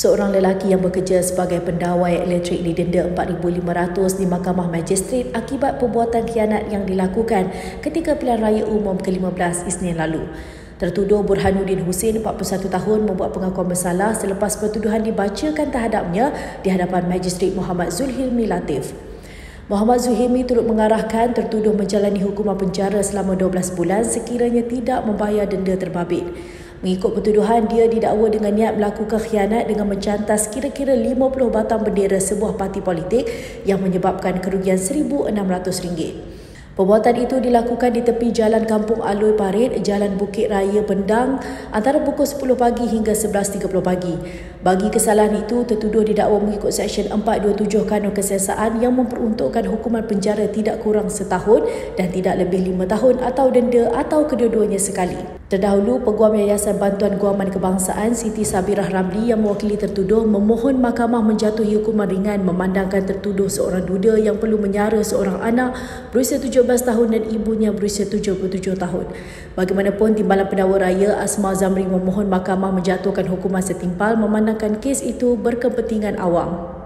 Seorang lelaki yang bekerja sebagai pendawai elektrik didenda 4,500 di Mahkamah Magistrate akibat perbuatan khianat yang dilakukan ketika pilihan raya umum ke-15 Isnin lalu. Tertuduh Burhanuddin Hussein, 41 tahun, membuat pengakuan bersalah selepas pertuduhan dibacakan terhadapnya di hadapan Magistrate Muhammad Zulhilmi Latif. Muhammad Zuhimi turut mengarahkan tertuduh menjalani hukuman penjara selama 12 bulan sekiranya tidak membayar denda terbabit. Mengikut pertuduhan, dia didakwa dengan niat melakukan khianat dengan mencantas kira-kira 50 batang bendera sebuah parti politik yang menyebabkan kerugian RM1,600. Perbuatan itu dilakukan di tepi Jalan Kampung Aloi Parit, Jalan Bukit Raya Bendang antara pukul 10 pagi hingga 11.30 pagi. Bagi kesalahan itu, tertuduh didakwa mengikut Seksyen 427 Kanun Kesesaan yang memperuntukkan hukuman penjara tidak kurang setahun dan tidak lebih lima tahun atau denda atau kedua-duanya sekali. Terdahulu, Peguam Yayasan Bantuan Guaman Kebangsaan Siti Sabirah Ramli yang mewakili tertuduh memohon mahkamah menjatuhi hukuman ringan memandangkan tertuduh seorang duda yang perlu menyara seorang anak berusia 17 tahun dan ibunya berusia 77 tahun. Bagaimanapun, Timbalan Pendakwa Raya Asma Zamri memohon mahkamah menjatuhkan hukuman setimpal memandangkan kes itu berkepentingan awam.